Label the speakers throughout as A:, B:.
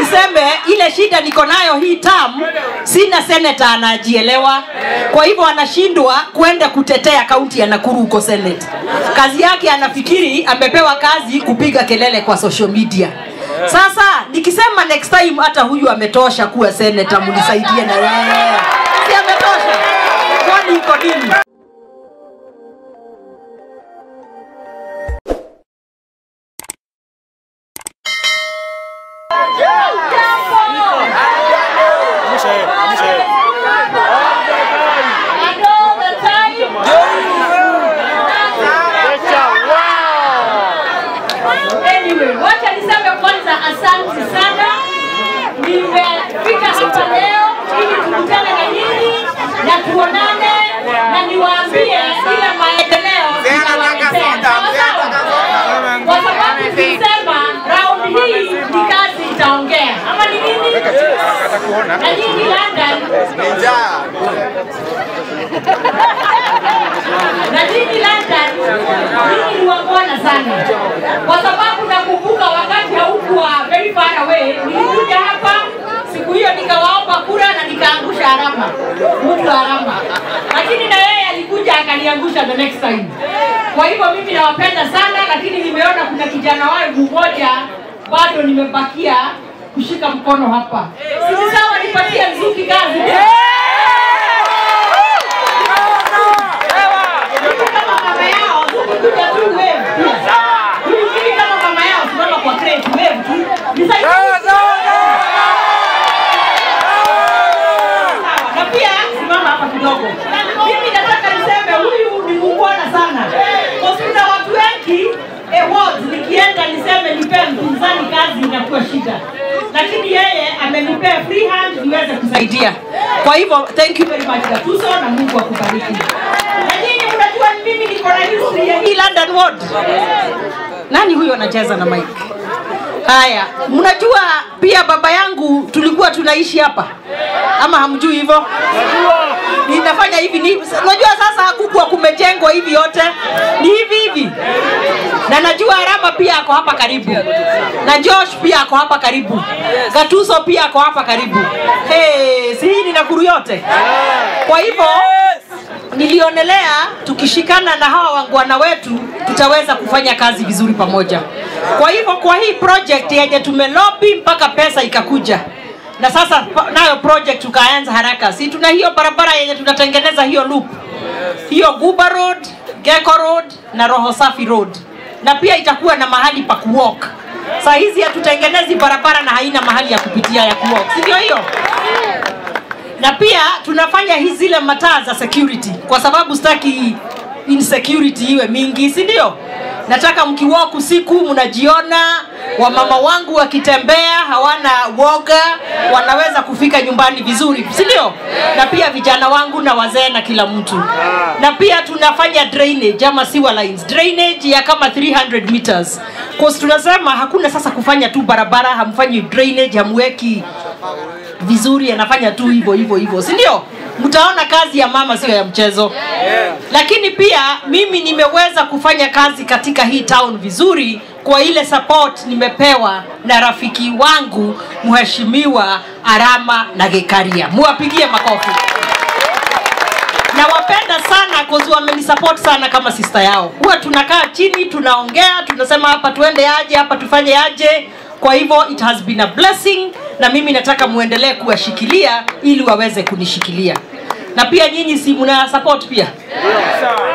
A: niseme ile shida niko nayo hii tam sina seneta anajielewa. Kwa hivyo anashindwa kwenda kutetea kaunti ya nakuru huko senate. Kazi yake anafikiri amepewa kazi kupiga kelele kwa social media. Sasa nikisema next time hata huyu ametosha kuwa seneta mnisaidie na yeye. Si ametosha? Kwani iko nini
B: Na nyinyi London na ni sana, kwa sababu nakumbuka wakati haukuwa very far away, nilikuja hapa siku hiyo nikawaomba kura na nikaangusha Arama, mtu Arama, lakini na yeye alikuja akaniangusha the next time. Kwa hivyo mimi nawapenda sana, lakini nimeona kuna kijana wangu mmoja bado nimebakia kushika mkono hapa. Sisi sawa, nipatie Mzuki kazi. Sawa, na pia simama hapa kidogo. Mimi nataka niseme huyu ni sana. Kwa kuna watu wengi eh, nikienda niseme nipee mpinzani kazi inakuwa shida. Free hand niweze kusaidia. Kwa hivyo thank you very much Gatuso na Mungu akubariki. Na nyinyi mnajua mimi niko na history ya hii London ward. Nani huyo anacheza na mic? Haya, mnajua pia baba yangu tulikuwa tunaishi hapa ama hamjui hivyo? Ninafanya hivi ni, unajua sasa hakukuwa kumejengwa hivi yote, ni hivi hivi, na najua Arama pia ako hapa karibu, na Josh pia ako hapa karibu, Gatuso pia ako hapa karibu. Hey, si hii ni Nakuru yote? Kwa hivyo nilionelea tukishikana na hawa wangwana wetu tutaweza kufanya kazi vizuri pamoja. Kwa hivyo kwa hii project yenye tumelobi mpaka pesa ikakuja na sasa nayo project tukaanza haraka, si tuna hiyo barabara yenye tunatengeneza hiyo loop? Hiyo Guba Road, Gecko Road na Roho Safi Road, na pia itakuwa na mahali pa kuwalk. Saa hizi hatutengenezi barabara na haina mahali ya kupitia ya kuwalk, si ndio hiyo? na pia tunafanya hizi zile mataa za security kwa sababu sitaki insecurity iwe mingi si ndio nataka mkiwalk usiku mnajiona wamama wangu wakitembea hawana woga wanaweza kufika nyumbani vizuri si ndio? Na pia vijana wangu na wazee na kila mtu. Na pia tunafanya drainage ama sewer lines. Drainage ya kama 300 meters. Cause tunasema hakuna sasa kufanya tu barabara hamfanyi drainage hamweki vizuri anafanya tu hivyo hivyo hivyo si ndio mtaona kazi ya mama sio ya mchezo. Lakini pia mimi nimeweza kufanya kazi katika hii town vizuri kwa ile support nimepewa na rafiki wangu mheshimiwa arama na gekaria muwapigie makofi. Nawapenda sana kozi wamenisupport sana kama sister yao. Huwa tunakaa chini tunaongea tunasema hapa tuende aje hapa tufanye aje. Kwa hivyo it has been a blessing na mimi nataka muendelee kuwashikilia ili waweze kunishikilia. Na pia nyinyi si mna support pia?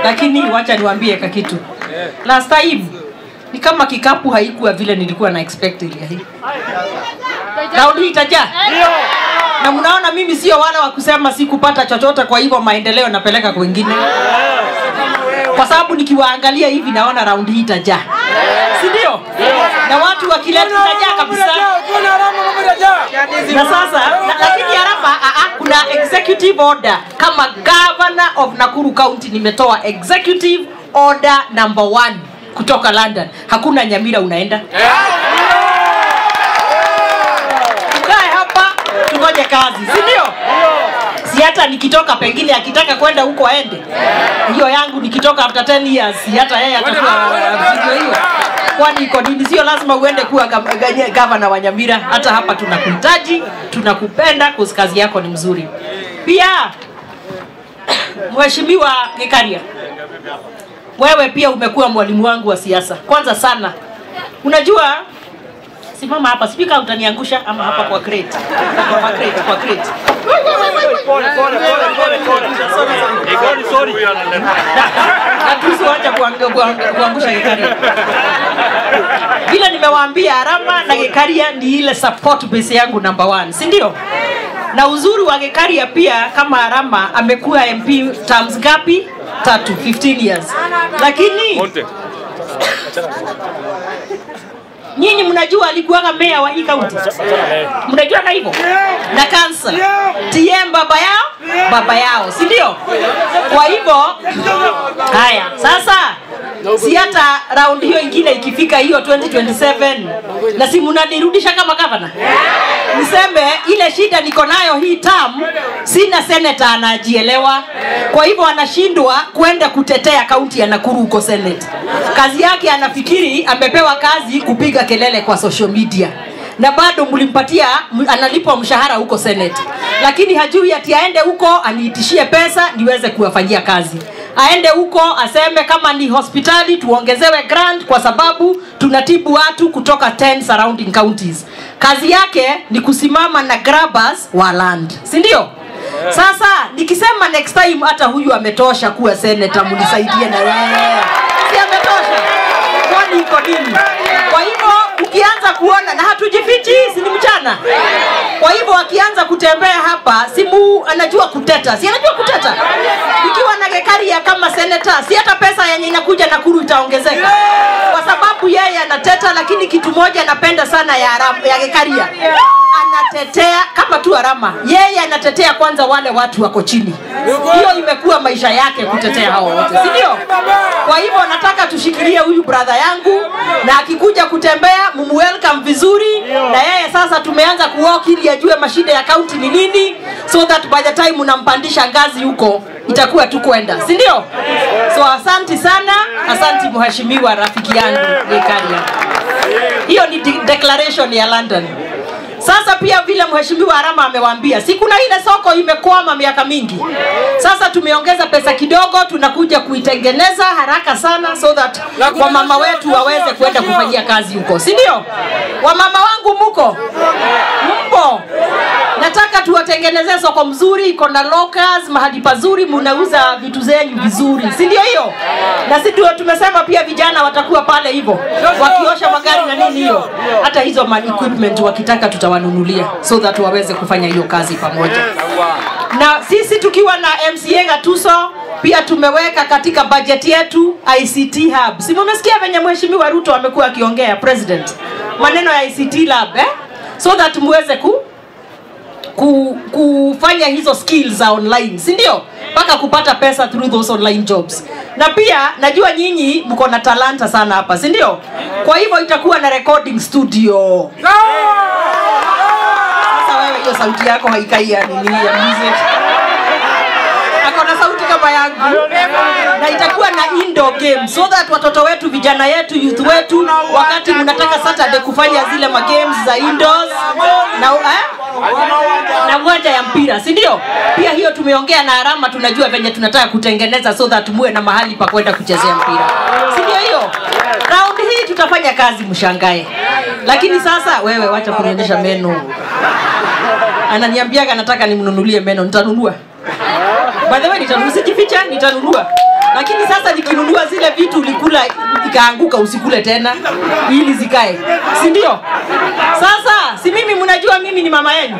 B: Lakini wacha niwaambie kakitu last time ni kama kikapu haikuwa vile nilikuwa na expect ile hii. Raundi hii itajaa na mnaona mimi sio wale wa kusema sikupata chochote kwa hivyo maendeleo napeleka kwengine kwa sababu nikiwaangalia hivi naona raundi hii itajaa si ndio? Na watu wakileta na sasa lakini harama aa, kuna executive order kama governor of Nakuru County nimetoa executive order number one kutoka London. Hakuna Nyamira unaenda ukae hapa tungoje kazi, si ndio? Si hata nikitoka pengine akitaka kwenda huko aende, hiyo yangu nikitoka after 10 years, hata yeye atakuwa hiyo
A: kwani iko nini sio lazima uende kuwa gavana wa nyamira hata hapa tunakuhitaji tunakupenda kazi yako ni mzuri pia mheshimiwa gikaria wewe pia umekuwa mwalimu wangu wa siasa kwanza sana unajua simama hapa spika utaniangusha ama hapa kwa crate kwa crate kwa crate na tusiwacha kuang- kuang- kuangusha gikaria vile nimewaambia arama na gekaria ni ile support base yangu number one si ndio? Na uzuri wa gekaria pia kama arama amekuwa mp terms ngapi? Tatu 15 years. Lakini nyinyi mnajua alikuwaga mea wa hii kaunti mnajua na hivyo? Na kansa tm baba yao? Baba yao si ndio? Kwa hivyo haya sasa si hata raundi hiyo ingine ikifika hiyo 2027 na si mnanirudisha kama gavana? Niseme ile shida niko nayo hii tam sina seneta anajielewa kwa hivyo anashindwa kwenda kutetea kaunti ya nakuru huko senate. Kazi yake anafikiri amepewa kazi kupiga kelele kwa social media. Na bado mlimpatia analipwa mshahara huko senate. Lakini hajui ati aende huko aniitishie pesa niweze kuwafanyia kazi aende huko aseme kama ni hospitali tuongezewe grant kwa sababu tunatibu watu kutoka 10 surrounding counties. Kazi yake ni kusimama na grabbers wa land si ndio? Sasa nikisema next time hata huyu ametosha kuwa senator mnisaidie na yeye. Si ametosha? Kwani iko nini? Kwa hivyo ukianza kuona na hatujifichi si ni mchana? Kwa hivyo akianza kutembea hapa simu anajua kuteta si anajua kuteta ya kama seneta si hata pesa yenye inakuja nakuru itaongezeka. Kwa sababu yeye anateta lakini kitu moja anapenda sana ya, Aram- ya gekaria. Anatetea kama tu arama yeye anatetea kwanza wale watu wako chini. Hiyo imekuwa maisha yake kutetea hao wote si ndio kwa hivyo nataka tushikilie huyu brother yangu na akikuja kutembea mumwelcome vizuri. Na yeye sasa tumeanza kuwalk ili ajue mashida ya kaunti ni nini so that by the time unampandisha ngazi huko itakuwa tu kwenda. Si ndio? So asanti sana. Asanti mheshimiwa rafiki yangu gekaria hiyo ni de- declaration ya london sasa pia vile mheshimiwa arama amewaambia si kuna ile soko imekwama miaka mingi? Sasa tumeongeza pesa kidogo tunakuja kuitengeneza haraka sana so that wamama wetu waweze kwenda kufanyia kazi huko si ndio? Wamama wangu muko. Mpo nataka tuwatengenezee soko mzuri iko na lockers mahali pazuri munauza vitu zenyu vizuri. Si ndio hiyo? Na si tumesema pia vijana watakuwa pale hivyo wakiosha magari na nini hiyo. Hata hizo man equipment wakitaka tutawanunulia so that waweze kufanya hiyo kazi pamoja. Na sisi tukiwa na mca gatuso pia tumeweka katika bajeti yetu ict hub. Si mumesikia venye mheshimiwa ruto amekuwa akiongea president? Maneno ya ict lab eh? so that muweze ku ku, kufanya hizo skills za online si ndio? Mpaka kupata pesa through those online jobs. Na pia najua nyinyi mko na talanta sana hapa si ndio? Kwa hivyo itakuwa na recording studio. Sasa wewe hiyo sauti yako haikai ya nini ya music. Akona sauti kama yangu. Na itakuwa na indoor game so that watoto wetu vijana yetu youth wetu wakati mnataka saturday kufanya zile magames za indoors na eh? Na uwanja ya mpira si ndio? Pia hiyo tumeongea na arama tunajua venye tunataka kutengeneza so that muwe na mahali pa kwenda kuchezea mpira. Si ndio hiyo? Raundi hii tutafanya kazi mshangae. Lakini sasa wewe wacha kunionyesha meno ananiambiaga nataka nimnunulie meno nitanunua. By the way nitanunua. Sijificha nitanunua. Lakini sasa nikinunua zile vitu ulikula ikaanguka usikule tena. Ili zikae. Si ndio? Sasa si mimi mnajua mimi ni mama yenu